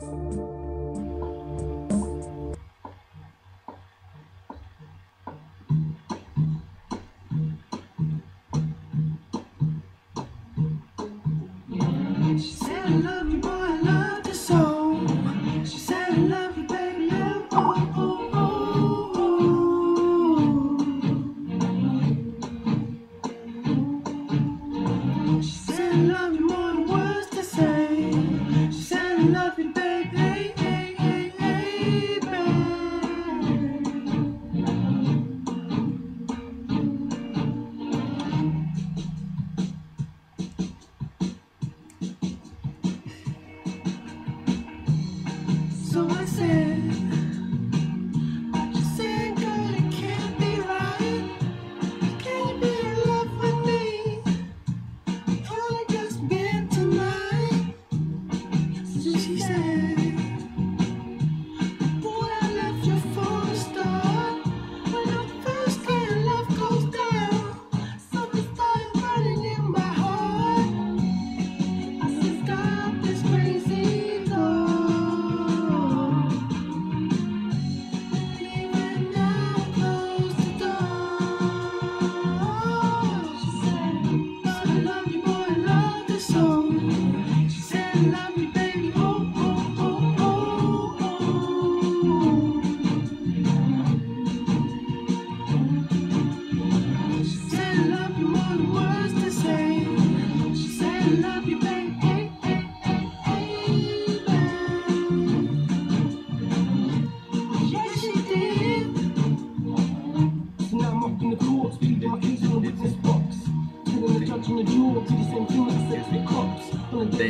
She said Love you, boy, I love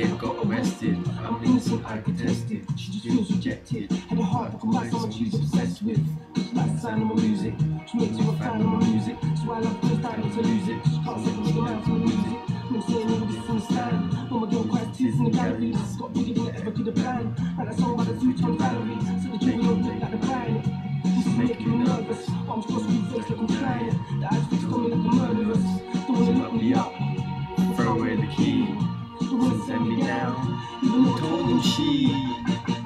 I got arrested, I'm innocent, I contested. She just feels rejected. Had a heart like a mice, someone she's obsessed with. She likes the sound of my music, she makes you a fan of my music. So I love her starting to lose it. She can't in the gallery, this has got bigger I could have planned. Like that song by the Zutons Valerie, so the jury don't like the plan. This is making me nervous. Arms crossed, face like I'm trying. The eyes fixed on me like a murderous. Don't wanna lock me up. Throw away the key, Don't wanna send me down. even though I told them she